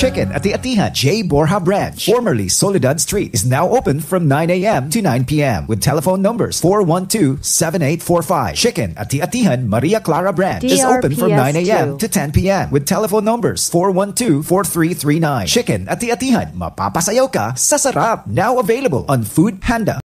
Chicken at the Atihan J. Borja Branch, formerly Soledad Street, is now open from 9 a.m. to 9 p.m. with telephone numbers 412-7845. Chicken at the Atihan Maria Clara Branch DRPS is open from 9 a.m. to 10 p.m. with telephone numbers 412-4339. Chicken at the Atihan, mapapasayaw ka sa Now available on Food Panda.